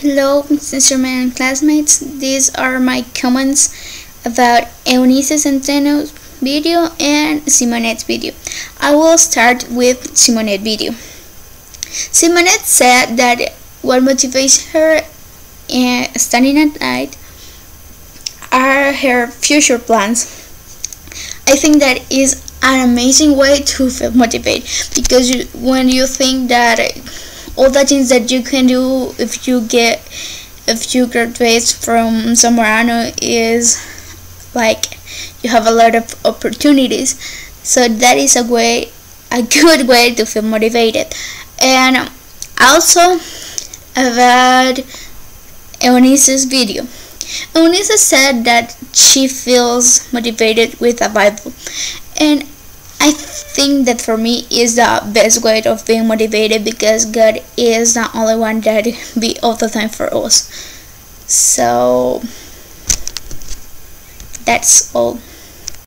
Hello, Mr. Man classmates. These are my comments about Eunice Centeno's video and Simoneth's video. I will start with Simoneth's video. Simoneth said that what motivates her in at night are her future plans. I think that is an amazing way to feel motivated because you, when you think that all the things that you can do if you get if you graduate from Zamorano is like you have a lot of opportunities. So that is a way a good way to feel motivated. And also about Eunice's video. Eunice said that she feels motivated with a Bible. And I think that for me is the best way of being motivated because God is the only one that be all the time for us. So that's all.